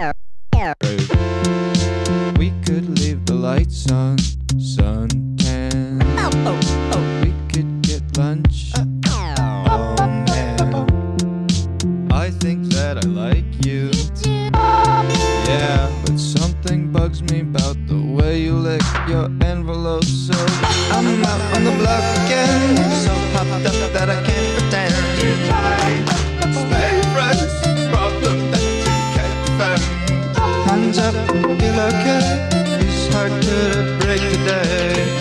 We could leave the lights on, sun suntan. We could get lunch. I think that I like you. Yeah, but something bugs me about the way you lick your envelope. So I'm out on the block again, so popped up that I can't turns up in my cat His heart could break today